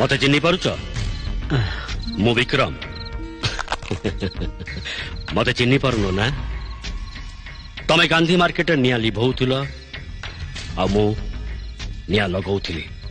মতো চিনি পারুছ মু বিক্রম মতো চিনি পারুন না তুমি গান্ধী মার্কেটের নিয়া লিভাউল আ মু নিয়া লগাউলি